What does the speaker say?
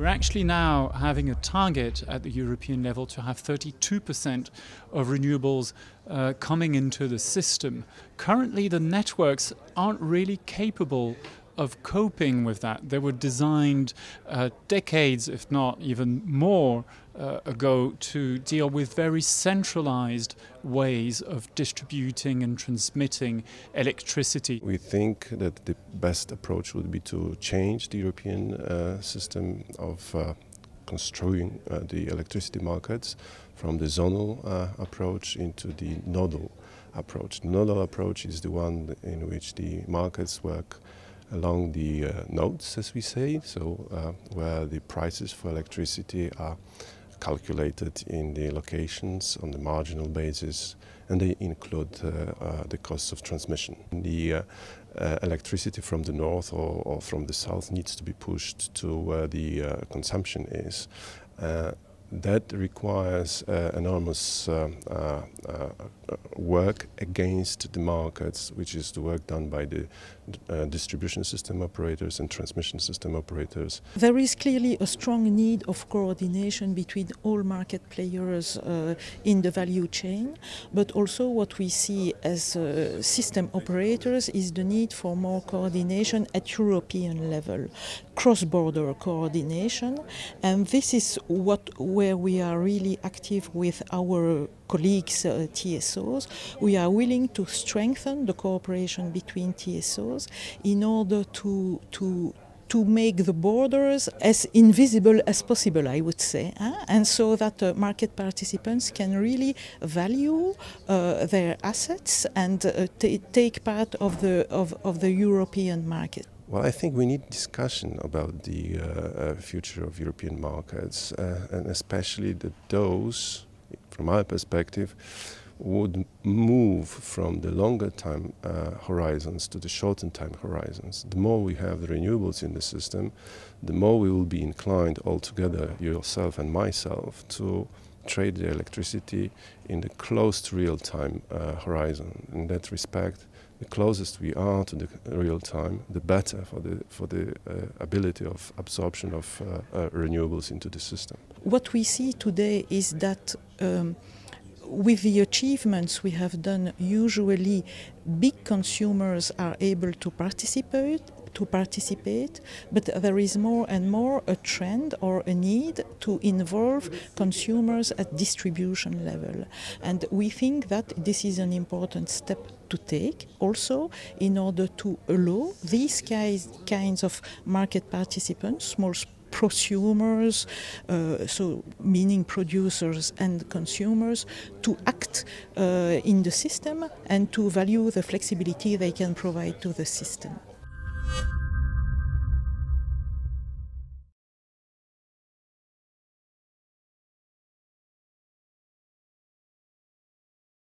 We're actually now having a target at the European level to have 32% of renewables uh, coming into the system. Currently, the networks aren't really capable of coping with that. They were designed uh, decades, if not even more, uh, ago to deal with very centralized ways of distributing and transmitting electricity. We think that the best approach would be to change the European uh, system of uh, construing uh, the electricity markets from the zonal uh, approach into the nodal approach. Nodal approach is the one in which the markets work along the uh, nodes, as we say, so where the prices for electricity are calculated in the locations on the marginal basis and they include uh, uh, the costs of transmission. The uh, electricity from the north or, or, from the south needs to be pushed to where the consumption is that requires uh, enormous uh, uh, work against the markets, which is the work done by the distribution system operators and transmission system operators. There is clearly a strong need of coordination between all market players uh, in the value chain, but also what we see as uh, system operators is the need for more coordination at European level, cross-border coordination, and this is what where we are really active with our colleagues, uh, TSOs. We are willing to strengthen the cooperation between TSOs in order to, to, to make the borders as invisible as possible, I would say, and so that uh, market participants can really value uh, their assets and uh, take part of the, of, of the European market. Well, I think we need discussion about the uh, uh, future of European markets, and especially that those, from my perspective, would move from the longer time uh, horizons to the shortened time horizons. The more we have the renewables in the system, the more we will be inclined altogether, yourself and myself, to trade the electricity in the close to real time uh, horizon. In that respect, the closest we are to the real time, the better for the for the uh, ability of absorption of uh, uh, renewables into the system. What we see today is that. Um, with the achievements we have done, usually big consumers are able to participate to participate, but there is more and more a trend or a need to involve consumers at distribution level. And we think that this is an important step to take also in order to allow these kinds of market participants, small prosumers, uh, so meaning producers and consumers, to act uh, in the system and to value the flexibility they can provide to the system.